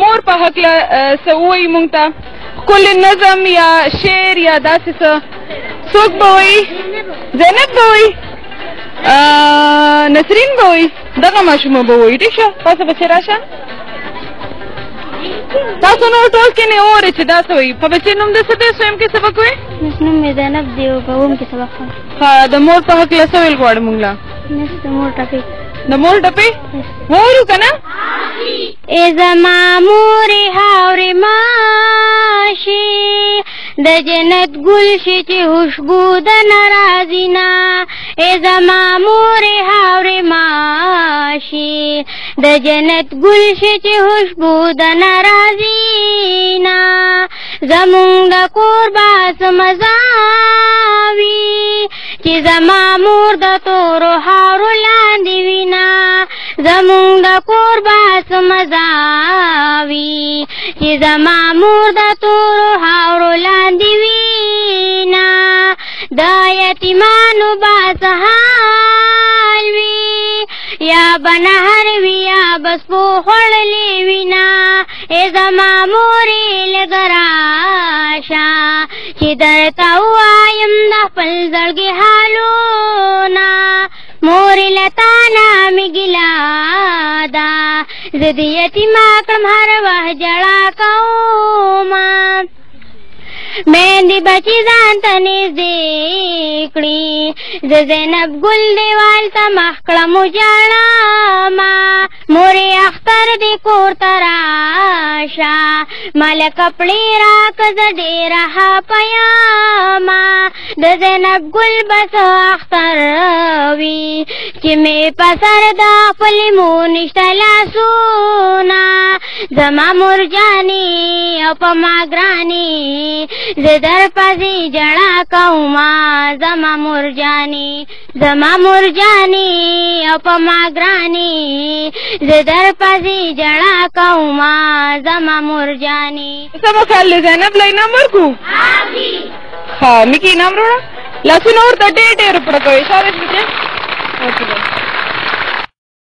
مور په حق له سوي مونږ ته کل نظم یا شعر یا داسې څه څوک به وایي زینب به وایي نسرین به وایي دغه ماشومه به وایي ټیک شه تاسو پسې راشه تاسو نو ټول کې نه اورئ چې دا څه وایي په بچې نوم دې څه دی سویم کې سبق وایي مس نوم مې زینب دی او په اوم کې سبق وایم د مور په حق له څه ویل غواړې مونږ له مس د مور ټاکئ د مور ټپې وورو کنه ای زما مورې هاورې ماشي د جنت ګل شي چې خوشبو د ناراضي نه ای زما مورې هاورې ماشي د جنت ګل شي چې خوشبو د ناراضي نه زمونږ د کور باس مزاوي چې زما مور د تورو هاورو چې زما مور د تورو هاورو لاندې وینا د یتیمانو باسحال وي یا بنهر وي یا بس پو خوړلې وینا ای زما مورې لګراشا چې درته وایم د خپل زړګي حالونه مورې لتانه زه د یتیمه کړم هر وخت جړا کومه مهندی بچی ځان ته نږدې کړي زه زینب ګل دیوال ته مخ کړم وجاړه ما مورې اختر دې کور ته راشه ملک پړې راکه زه ډېره ښه پیام د زینب ګل بس اختر وي چې مې په سر د خپل مور نشته لاسونه زما مور جانې او په ما ګرانې زه در پسې جړا کوما زما مور جانې زما مور جانې او په ما ګرانې زه در پسې جړا کوما زما مور جانې سمو خل زینب لینا مرګو آمين હા મિકી નામ રોડા લસુન ઓર તટેટ રૂપડ કોઈ સારે મિકી